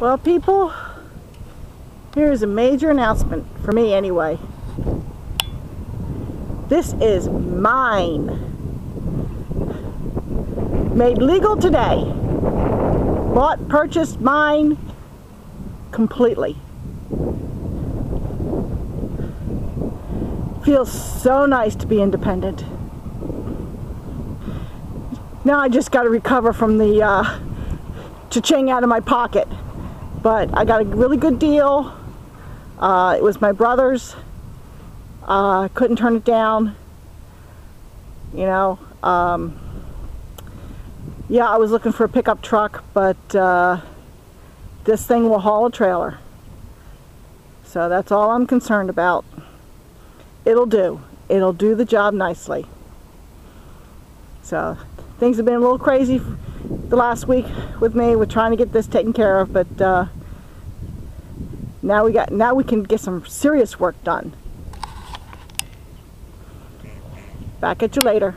Well, people, here is a major announcement for me anyway. This is mine. Made legal today. Bought, purchased, mine completely. Feels so nice to be independent. Now I just got to recover from the uh, cha-ching out of my pocket but I got a really good deal. Uh, it was my brother's. Uh, couldn't turn it down. You know, um, yeah, I was looking for a pickup truck, but uh, this thing will haul a trailer. So that's all I'm concerned about. It'll do. It'll do the job nicely. So things have been a little crazy the last week with me with trying to get this taken care of, but uh, now we got now we can get some serious work done. Back at you later.